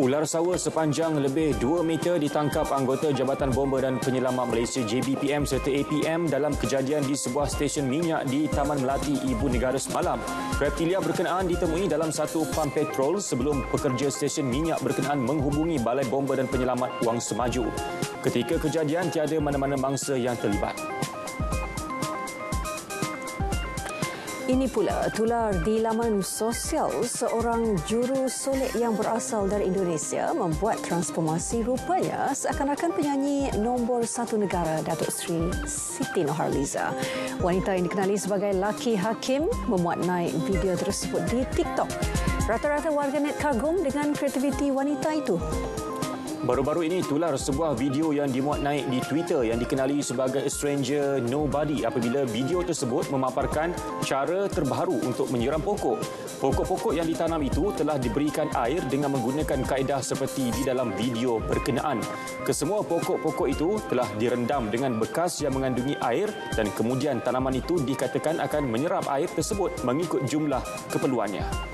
Ular sawa sepanjang lebih 2 meter ditangkap anggota Jabatan Bomba dan Penyelamat Malaysia JBPM serta APM dalam kejadian di sebuah stesen minyak di Taman Melati Ibu Negara semalam. Reptilia berkenaan ditemui dalam satu pam petrol sebelum pekerja stesen minyak berkenaan menghubungi Balai Bomba dan Penyelamat Wang Semaju. Ketika kejadian tiada mana-mana mangsa yang terlibat. Ini pula tular di laman sosial seorang juru solek yang berasal dari Indonesia membuat transformasi rupanya seakan-akan penyanyi nombor satu negara Datuk Seri Siti Noharliza. Wanita yang dikenali sebagai Laki Hakim memuat naik video tersebut di TikTok. Rata-rata warganet kagum dengan kreativiti wanita itu. Baru-baru ini tular sebuah video yang dimuat naik di Twitter yang dikenali sebagai Stranger Nobody apabila video tersebut memaparkan cara terbaru untuk menyiram pokok. Pokok-pokok yang ditanam itu telah diberikan air dengan menggunakan kaedah seperti di dalam video berkenaan. Kesemua pokok-pokok itu telah direndam dengan bekas yang mengandungi air dan kemudian tanaman itu dikatakan akan menyerap air tersebut mengikut jumlah keperluannya.